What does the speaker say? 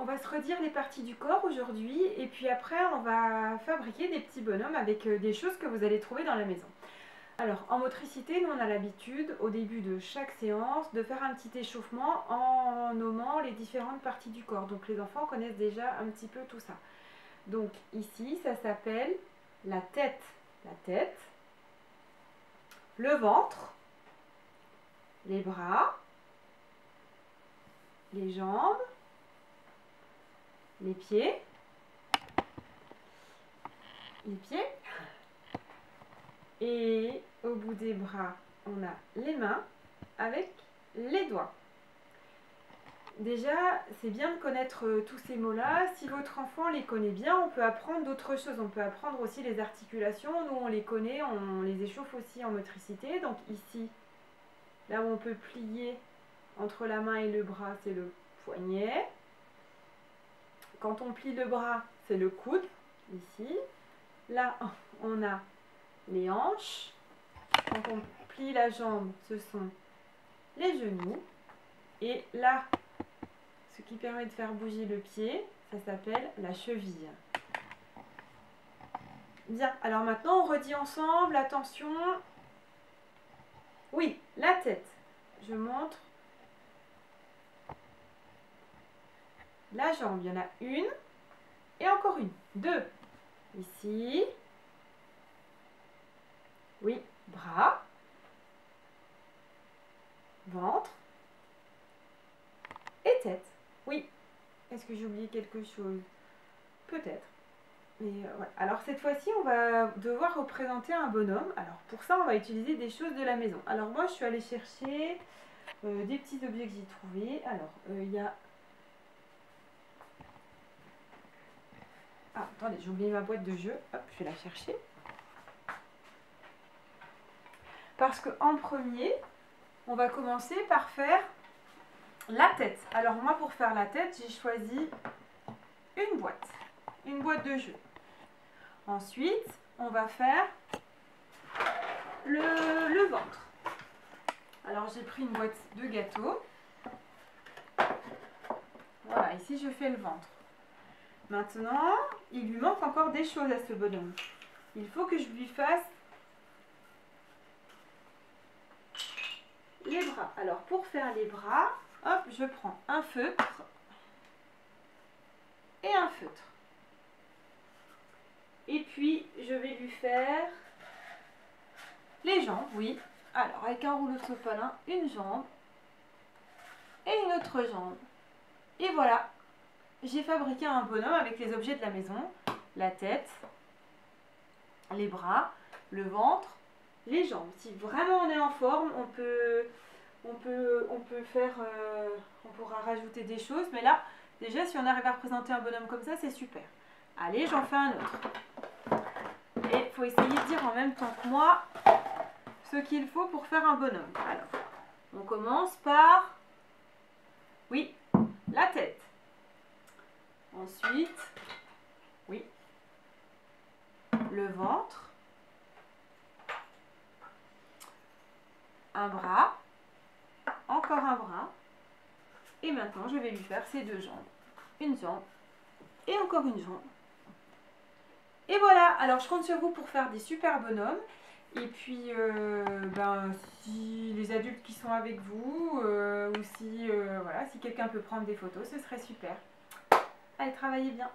On va se redire les parties du corps aujourd'hui et puis après on va fabriquer des petits bonhommes avec euh, des choses que vous allez trouver dans la maison. Alors en motricité, nous on a l'habitude au début de chaque séance de faire un petit échauffement en nommant les différentes parties du corps. Donc les enfants connaissent déjà un petit peu tout ça. Donc ici ça s'appelle la tête. La tête, le ventre, les bras, les jambes, les pieds, les pieds, et au bout des bras, on a les mains avec les doigts. Déjà, c'est bien de connaître euh, tous ces mots-là. Si votre enfant les connaît bien, on peut apprendre d'autres choses. On peut apprendre aussi les articulations. Nous, on les connaît, on les échauffe aussi en motricité. Donc ici, là où on peut plier entre la main et le bras, c'est le poignet. Quand on plie le bras, c'est le coude, ici. Là, on a les hanches. Quand on plie la jambe, ce sont les genoux. Et là, ce qui permet de faire bouger le pied, ça s'appelle la cheville. Bien, alors maintenant on redit ensemble, attention. Oui, la tête. Je montre la jambe. Il y en a une et encore une. Deux. Ici. Oui, bras. Ventre. Et tête. Oui. Est-ce que j'ai oublié quelque chose? Peut-être. Mais euh, Alors cette fois-ci, on va devoir représenter un bonhomme. Alors pour ça, on va utiliser des choses de la maison. Alors moi, je suis allée chercher euh, des petits objets que j'ai trouvés. Alors, euh, il y a Ah, attendez, j'ai oublié ma boîte de jeu. Je vais la chercher. Parce qu'en premier, on va commencer par faire la tête. Alors moi, pour faire la tête, j'ai choisi une boîte. Une boîte de jeu. Ensuite, on va faire le, le ventre. Alors j'ai pris une boîte de gâteau. Voilà, ici je fais le ventre. Maintenant, il lui manque encore des choses à ce bonhomme. Il faut que je lui fasse les bras. Alors, pour faire les bras, hop, je prends un feutre et un feutre. Et puis, je vais lui faire les jambes, oui. Alors, avec un rouleau de sopalin, une jambe et une autre jambe. Et voilà, j'ai fabriqué un bonhomme avec les objets de la maison. La tête, les bras, le ventre, les jambes. Si vraiment on est en forme, on peut, on peut, on peut faire, euh, on pourra rajouter des choses. Mais là, déjà, si on arrive à représenter un bonhomme comme ça, c'est super. Allez, j'en fais un autre. Et il faut essayer de dire en même temps que moi ce qu'il faut pour faire un bonhomme. Alors, on commence par, oui, la tête. Ensuite, oui, le ventre, un bras, encore un bras, et maintenant je vais lui faire ses deux jambes. Une jambe et encore une jambe. Et voilà, alors je compte sur vous pour faire des super bonhommes. Et puis, euh, ben, si les adultes qui sont avec vous, euh, ou si, euh, voilà, si quelqu'un peut prendre des photos, ce serait super. Allez, travaillez bien.